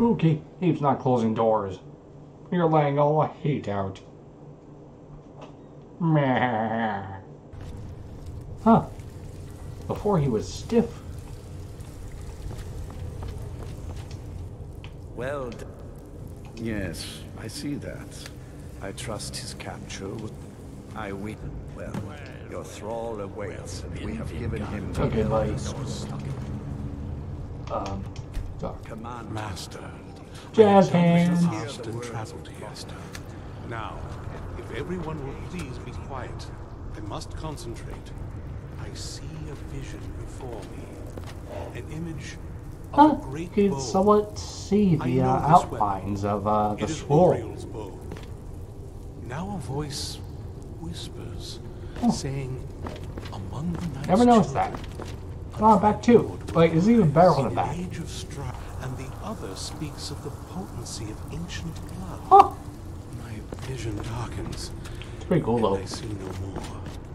Who keep, keeps not closing doors? You're letting all the heat out. Meh. Huh. Before he was stiff. Well done. Yes, I see that. I trust his capture. I win. Well, your thrall awaits, and we have given him the Okay, like, um, sorry. command. Master. Jazz I have hands. done and traveled here. Now, if everyone will please be quiet, I must concentrate. I see a vision before me. An image of Huh, a great you bow. can somewhat see I the know uh, this outlines of uh, the It is. Auriel's bow. Now a voice whispers, Oh. saying, "Among the night's Never noticed children, that. Oh, back two. Like, it's even better on the the back. age of strife, and the other speaks of the potency of ancient blood. Huh. My vision darkens, It's pretty cool, though. I see no more.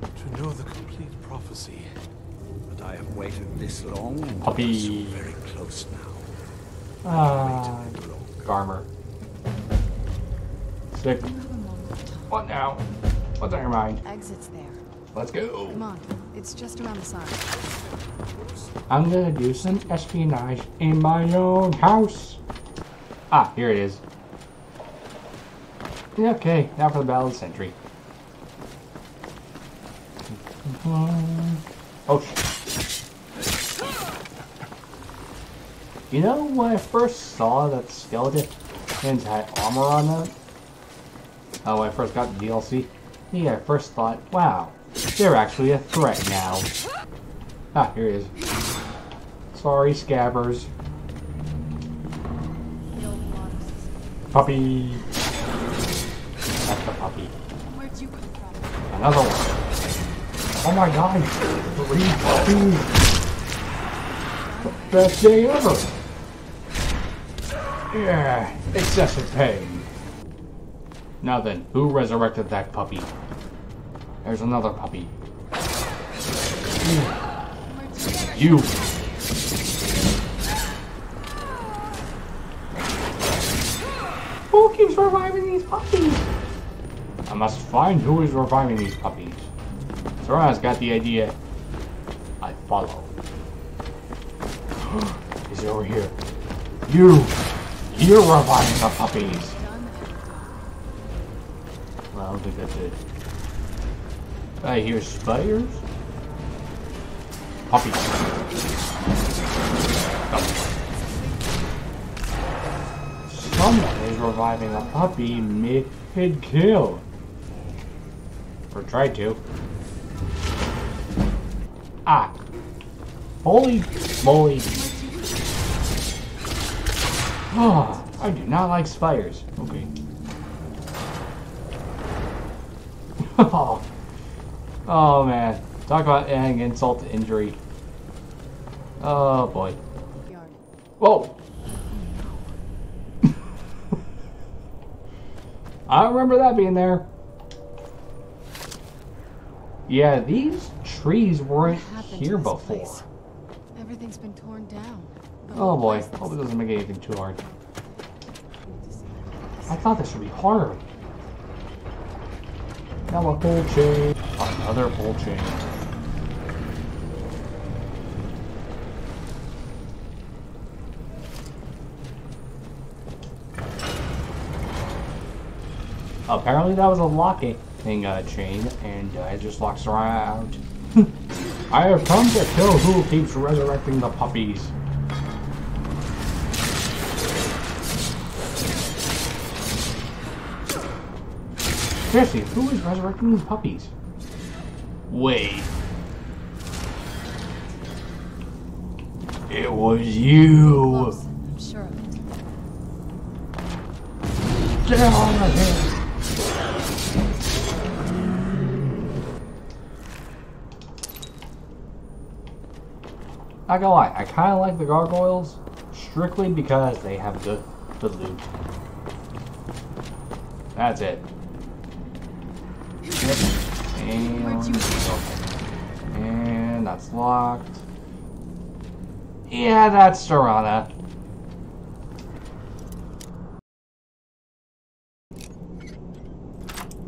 To know the complete prophecy, But I have waited this long, and Puppy. you so very close now. Ah, Garmer. Sick. What now? What's on your mind? Exit's there. Let's go. Come on. It's just around the side. I'm gonna do some espionage in my own house. Ah, here it is. Okay, now for the of the Century. Oh. You know, when I first saw that skeleton had armor on them, uh, when I first got the DLC, yeah, I first thought, wow, they're actually a threat now. Ah, here he is. Sorry, scabbers. Puppy. That's the puppy. Where'd you come from? Another one. Oh my god. Three puppies. Best day ever. Yeah, excessive pain. Now then, who resurrected that puppy? There's another puppy. You. Who keeps reviving these puppies? I must find who is reviving these puppies. Sora's got the idea. I follow. He's over here. You! You're reviving the puppies! Well, I don't think that's it. I hear spiders. Someone is reviving a puppy mid-kill. Or tried to. Ah. Holy moly. Oh, I do not like spiders. Okay. oh. oh man. Talk about adding insult to injury. Oh boy. Whoa. I don't remember that being there. Yeah, these trees weren't here before. place? Everything's been torn down. Oh boy, hope it doesn't make anything too hard. I thought this would be harder. Now a pull chain. Another pull chain. Apparently that was a locking thing uh, chain, and uh, it just locks around. I have come to kill who keeps resurrecting the puppies. Seriously, who is resurrecting these puppies? Wait. It was you! Close, I'm sure of it. Get on my head! Not gonna lie, I kind of like the gargoyles strictly because they have good, loot. That's it. Yep. And, and that's locked. Yeah, that's Serana.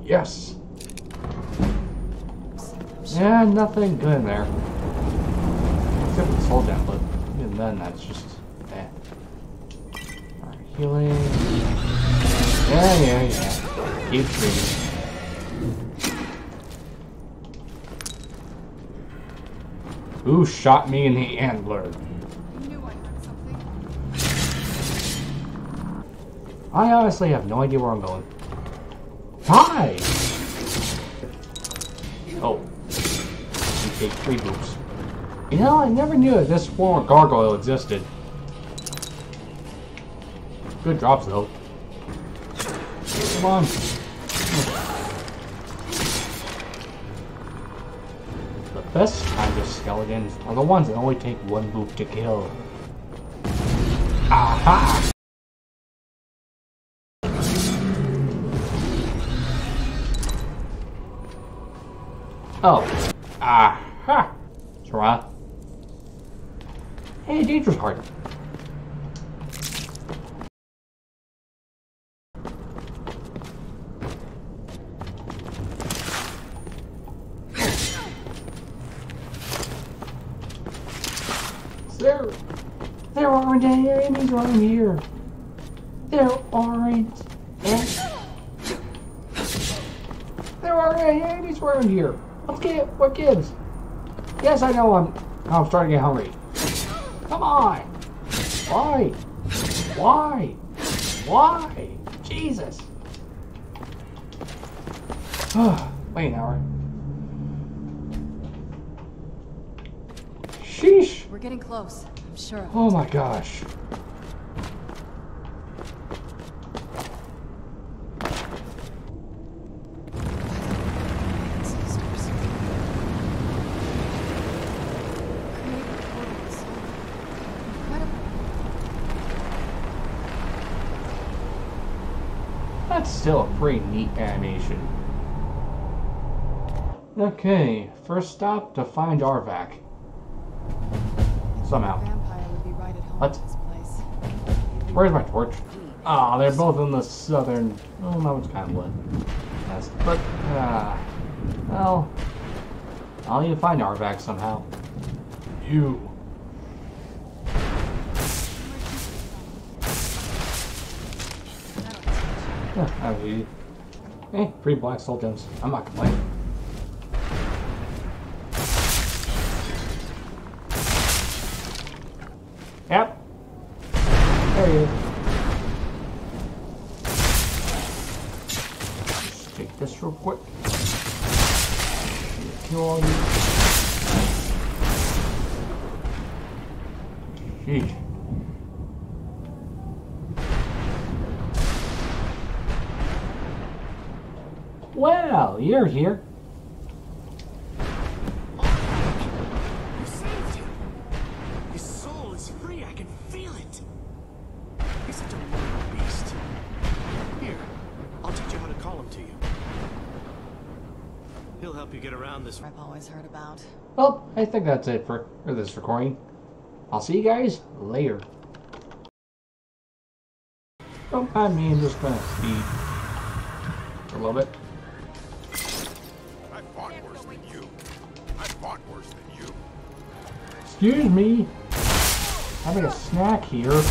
Yes. Yeah, nothing good in there. For the gem, but even then, that's just eh. Alright, healing. Yeah, yeah, yeah. Keep shooting. Who shot me in the antler? I honestly have no idea where I'm going. Hi! Oh. You take three boops. You know, I never knew that this form of gargoyle existed. Good drops, though. Come on. The best kinds of skeletons are the ones that only take one boop to kill. Aha! Oh. Aha! Try. Hey, dangerous heart. There, there aren't any enemies around here. There aren't any. There aren't any enemies around here. Let's get what gives. Yes, I know I'm. I'm starting to get hungry. Come on. Why? Why? Why? Jesus. Wait an hour. Sheesh. We're getting close. I'm sure. Oh my gosh. That's still a pretty neat animation. Okay, first stop to find Arvak. Somehow. Vampire would be right What? in this place. Where's my torch? Ah, they're both in the southern. Oh, that one's kind of lit. Yes, but uh, well, I'll need to find Arvak somehow. You. Yeah, was easy. Eh, three black soul gems. I'm not complaining. Yep. There he is. Take this real quick. Kill all these. Sheesh. Well, you're here. You saved him. His soul is free. I can feel it. He's such a wild beast. Here, I'll teach you how to call him to you. He'll help you get around this. I've always heard about. Well, I think that's it for, for this recording. I'll see you guys later. Oh, Don't mind me, I'm just gonna speed a little bit. Fought worse than you. I fought worse than you. Excuse me. Having a snack here.